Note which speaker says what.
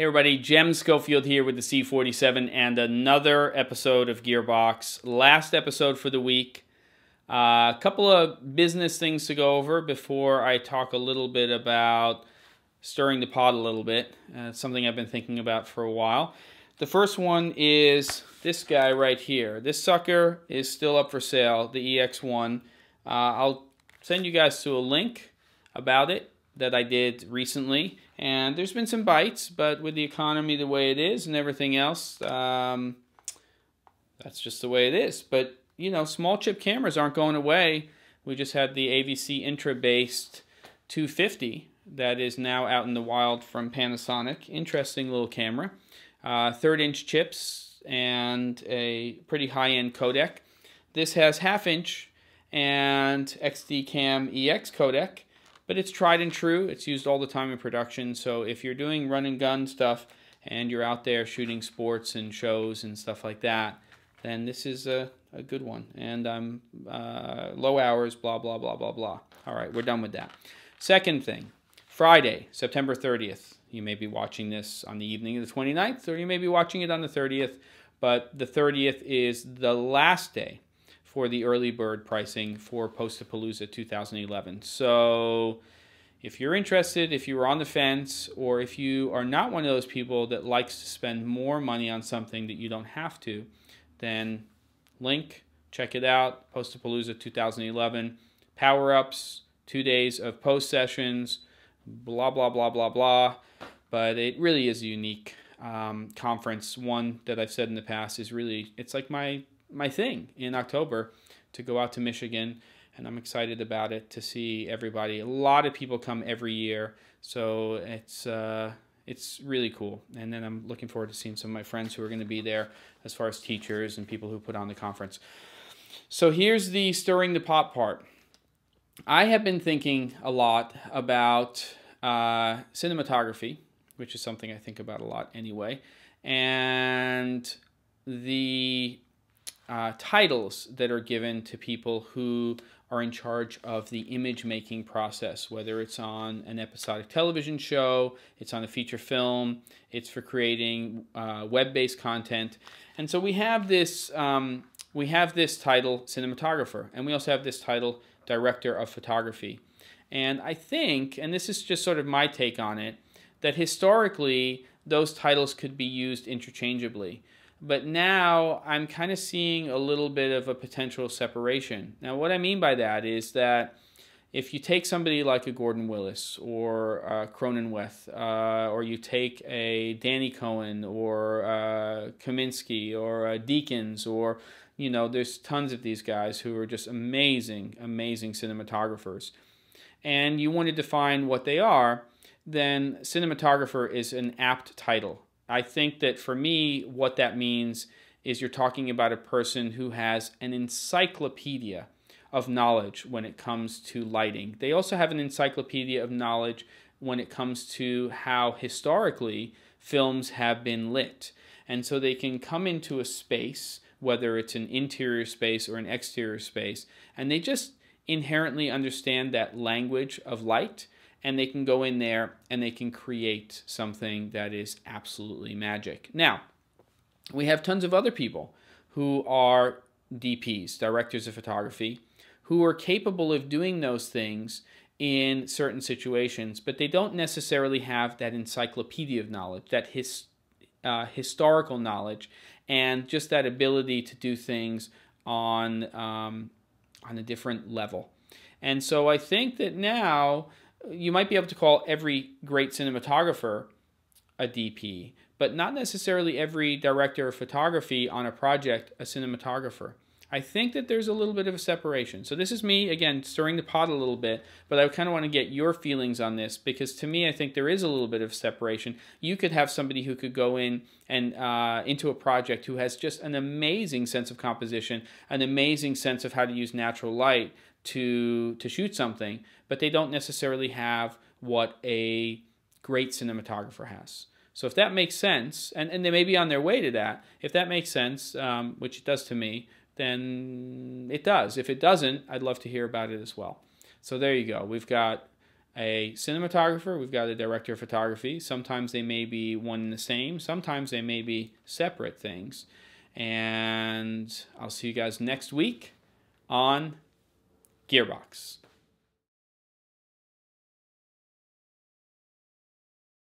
Speaker 1: Hey everybody, Jem Schofield here with the C47 and another episode of Gearbox. Last episode for the week. A uh, couple of business things to go over before I talk a little bit about stirring the pot a little bit. Uh, something I've been thinking about for a while. The first one is this guy right here. This sucker is still up for sale, the EX1. Uh, I'll send you guys to a link about it that I did recently. And there's been some bites, but with the economy the way it is and everything else, um, that's just the way it is. But, you know, small chip cameras aren't going away. We just had the AVC Intra-based 250 that is now out in the wild from Panasonic. Interesting little camera. Uh, third inch chips and a pretty high-end codec. This has half inch and XDCAM EX codec but it's tried and true. It's used all the time in production. So if you're doing run and gun stuff and you're out there shooting sports and shows and stuff like that, then this is a, a good one. And I'm uh, low hours, blah, blah, blah, blah, blah. All right, we're done with that. Second thing, Friday, September 30th. You may be watching this on the evening of the 29th, or you may be watching it on the 30th, but the 30th is the last day for the early bird pricing for Postapalooza 2011. So if you're interested, if you're on the fence, or if you are not one of those people that likes to spend more money on something that you don't have to, then link, check it out, Postapalooza 2011, power-ups, two days of post sessions, blah, blah, blah, blah, blah. But it really is a unique um, conference. One that I've said in the past is really, it's like my my thing in October to go out to Michigan, and I'm excited about it to see everybody. A lot of people come every year, so it's uh, it's really cool. And then I'm looking forward to seeing some of my friends who are going to be there, as far as teachers and people who put on the conference. So here's the stirring the pot part. I have been thinking a lot about uh, cinematography, which is something I think about a lot anyway, and the uh, titles that are given to people who are in charge of the image making process, whether it's on an episodic television show, it's on a feature film, it's for creating uh, web-based content. And so we have this um, we have this title cinematographer, and we also have this title director of photography. And I think, and this is just sort of my take on it, that historically those titles could be used interchangeably. But now I'm kind of seeing a little bit of a potential separation. Now, what I mean by that is that if you take somebody like a Gordon Willis or uh, Cronenweth, uh, or you take a Danny Cohen or uh, Kaminski or uh, Deakins, or you know, there's tons of these guys who are just amazing, amazing cinematographers, and you want to define what they are, then cinematographer is an apt title. I think that for me, what that means is you're talking about a person who has an encyclopedia of knowledge when it comes to lighting. They also have an encyclopedia of knowledge when it comes to how historically films have been lit. And so they can come into a space, whether it's an interior space or an exterior space, and they just inherently understand that language of light and they can go in there and they can create something that is absolutely magic. Now, we have tons of other people who are DPs, directors of photography, who are capable of doing those things in certain situations, but they don't necessarily have that encyclopedia of knowledge, that his, uh, historical knowledge, and just that ability to do things on um, on a different level. And so I think that now you might be able to call every great cinematographer a DP, but not necessarily every director of photography on a project a cinematographer. I think that there's a little bit of a separation. So this is me, again, stirring the pot a little bit, but I kind of want to get your feelings on this because to me, I think there is a little bit of separation. You could have somebody who could go in and uh, into a project who has just an amazing sense of composition, an amazing sense of how to use natural light to, to shoot something, but they don't necessarily have what a great cinematographer has. So if that makes sense, and, and they may be on their way to that, if that makes sense, um, which it does to me, then it does. If it doesn't, I'd love to hear about it as well. So there you go. We've got a cinematographer, we've got a director of photography. Sometimes they may be one and the same, sometimes they may be separate things. And I'll see you guys next week on Gearbox.